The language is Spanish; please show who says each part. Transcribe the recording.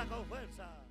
Speaker 1: fuerza con fuerza.